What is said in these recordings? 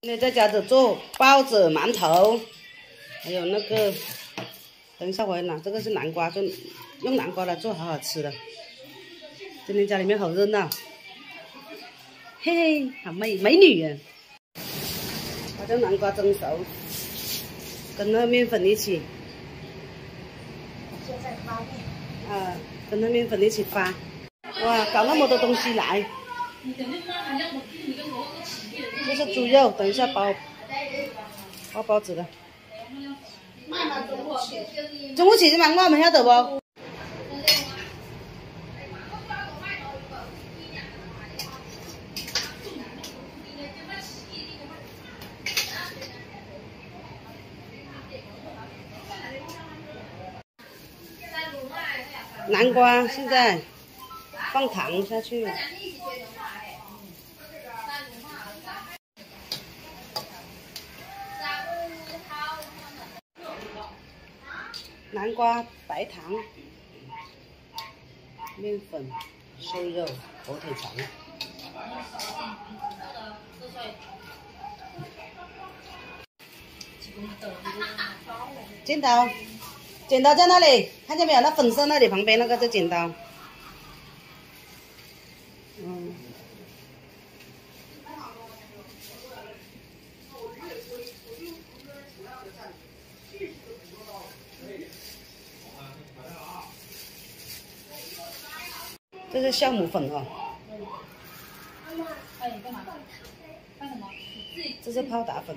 今天在家里做包子、馒头，还有那个，等一下我来拿这个是南瓜，就用南瓜来做，好好吃的。今天家里面好热闹，嘿嘿，好美美女啊！把这南瓜蒸熟，跟那面粉一起。现在发面。啊，跟那面粉一起发。哇，搞那么多东西来。这是猪肉，等一下包包包子的。中午吃什么？我们晓得不？南瓜现在放糖下去。南瓜、白糖、面粉、瘦肉、火腿肠。剪刀，剪刀在那里？看见没有？那粉色那里旁边那个是剪刀。这是酵母粉哦。干嘛？干什么？这是泡打粉。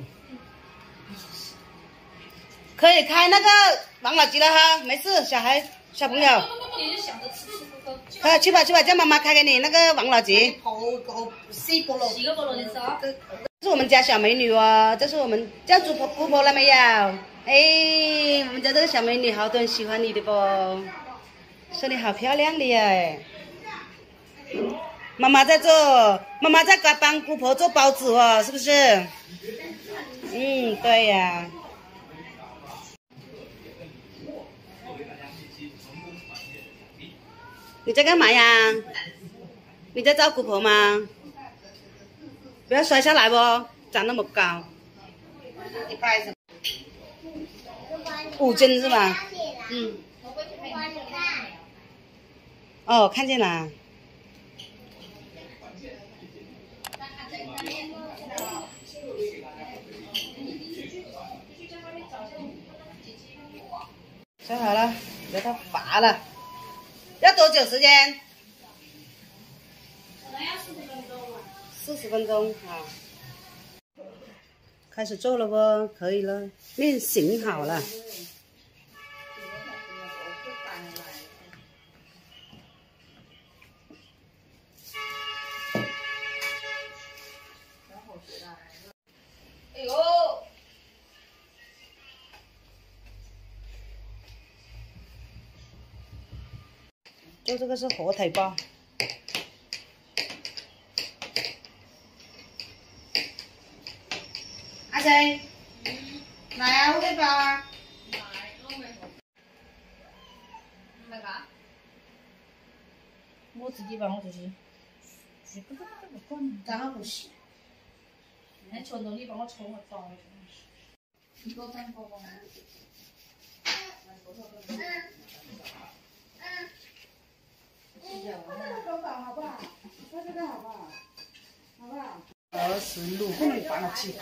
可以开那个王老吉了哈，没事，小孩小朋友。快去吧去吧，叫妈妈开给你那个王老吉。这是我们家小美女哦，这是我们叫主婆姑婆了没有？哎，我们家这个小美女好多人喜欢你的不？说你好漂亮的呀。妈妈在做，妈妈在帮姑婆做包子哦，是不是？嗯，对呀。你在干嘛呀？你在照顾婆吗？不要摔下来不？长那么高。五斤是吧？嗯。哦，看见了。做好了，给它拔了，要多久时间？可能要四十分钟吧四十分钟啊！开始做了不？可以了，面醒好了。做这个是火腿包。阿生，来啊，火腿包啊！来吧。我自己包，我自己。刚好不行。那拳头你帮我搓个刀。你给我装包包。二十六不能放七个，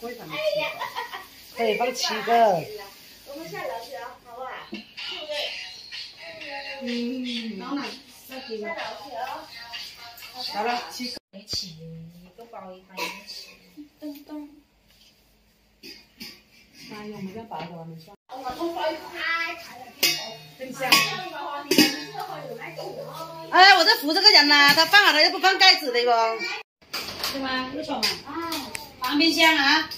可以放七个，可以放七个。我们下楼去啊，好不好？嗯，好了，下楼去啊。好了，七个。一起一个包一盘一起。咚咚。哎呦，没得包的，没算。哎，我在扶这个人呢，他放好了又不放盖子的不？是吗？为什么？啊，放冰箱啊。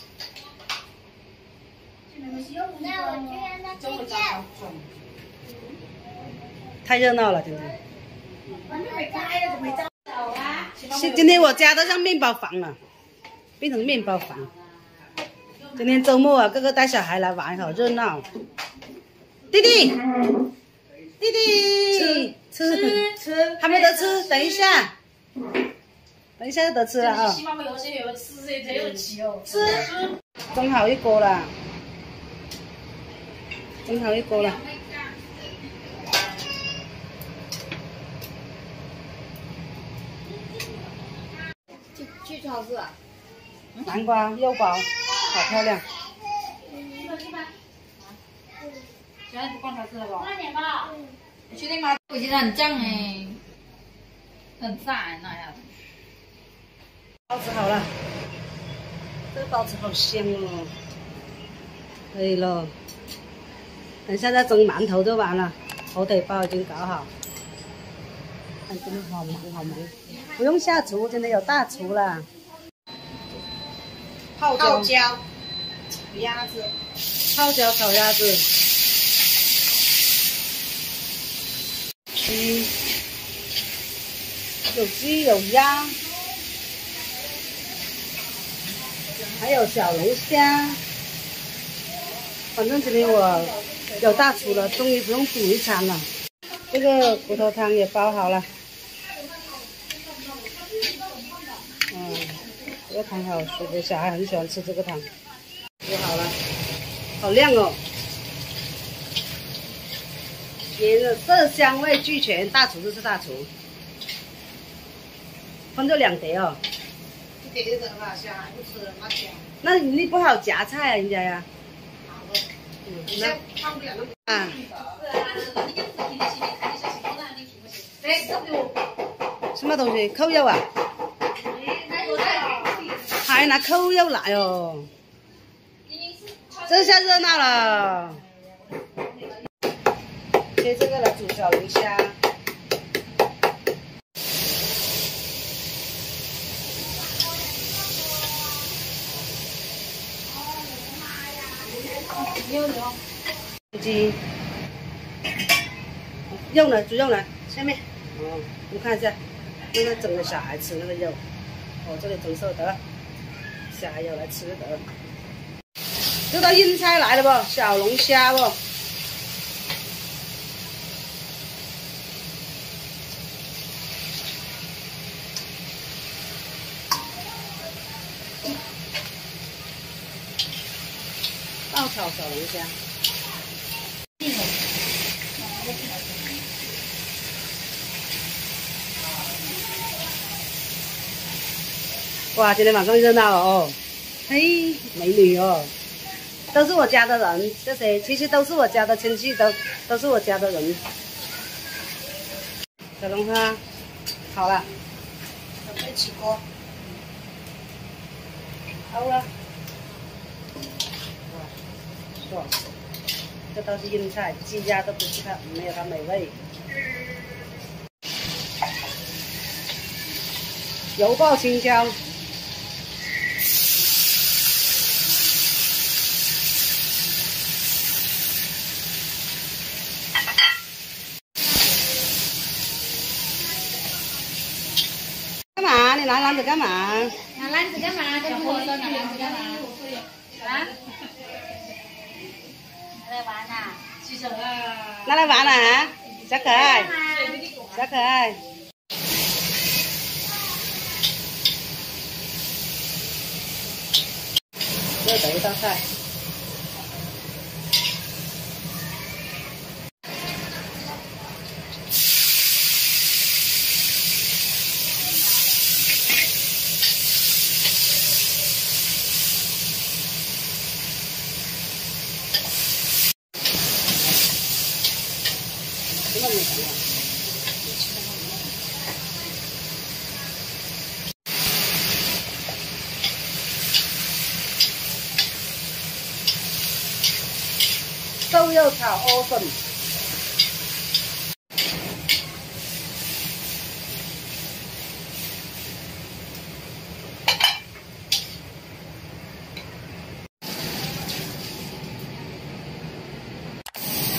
太热闹了，今天。今今天我家都像面包房了，变成面包房。今天周末啊，哥哥带小孩来玩，好热闹。弟弟，弟弟，吃吃吃，还没得吃，等一下。等一下就得吃了啊！吃，蒸好一锅了，蒸好一锅了。去去超市啊？南瓜肉包，好漂亮。现在不逛超市了吧？慢点吧。你确定吗？我觉得很胀哎，很炸那样。包子好了，这个包子好香哦。可以了，等下再蒸馒头就完了。火腿包已经搞好，看真的好忙好忙，不用下厨，真的有大厨了。泡椒炒鸭子，泡椒炒鸭子，鸡，有鸡有鸭，还有小龙虾。反正今天我有大厨了，终于不用煮一餐了。这个骨头汤也煲好了。嗯。这个汤好舒服，小孩很喜欢吃这个汤。煮好了，好亮哦！颜色香味俱全，大厨就是大厨。分这两碟哦。一碟吃，那香。那你不好夹菜啊，人家呀。好的。嗯，那放不了那么。啊。什么东西？扣肉啊？还拿扣肉来哦，这下热闹了。切这个来煮小龙虾。牛牛，鸡，肉呢？猪肉呢？下面。哦，我看一下，那个整给小孩吃那个肉。哦，这里整色的。小孩要来吃的，这道硬菜来了不？小龙虾不？爆炒小龙虾。哇，今天晚上热闹了哦！嘿，美女哦，都是我家的人，这些其实都是我家的亲戚，都都是我家的人。小龙虾好了，准备起锅，好了。这都是硬菜，鸡鸭都不是它，没有它美味。油爆青椒。干嘛？你拿篮子干嘛？拿篮子干嘛？小朋友拿篮子干嘛？啊？拿来玩呐？洗手啊？拿来玩呐？小可爱，小可爱。这等一道菜。瘦肉炒莴笋，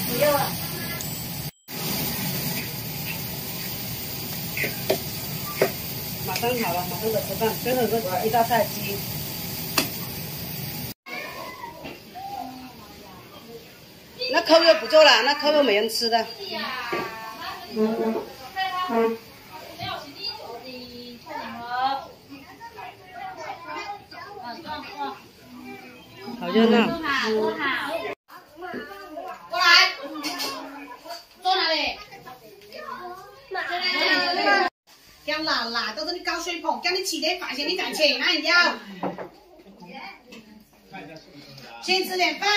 不要了。马上好了，马上就吃饭。最后一道菜鸡。扣肉不做了，那扣肉没人吃的。嗯嗯。好热闹。过来，坐哪里？姜辣辣，都是你搞水盆，叫你吃点饭先，你再吃，哪样？先吃点饭。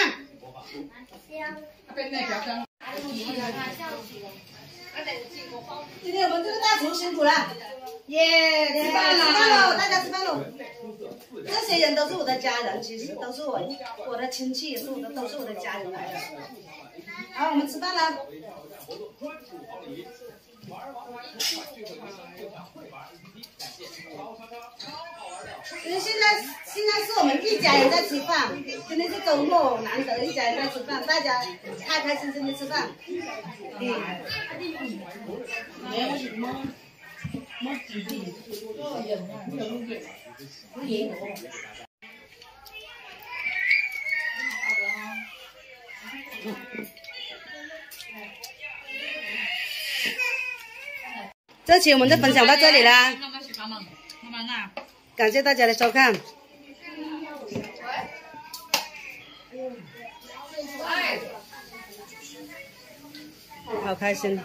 今天我们这个大厨辛苦了，耶！吃饭了，吃饭了，大家吃饭喽。这些人都是我的家人，其实都是我我的亲戚，也是我的，都是我的家人来的。好，我们吃饭了。因为现在现在是我们一家人在吃饭，今天是周末，难得一家人在吃饭，大家开开心心的吃饭。这期我们就分享到这里啦，感谢大家的收看。好开心。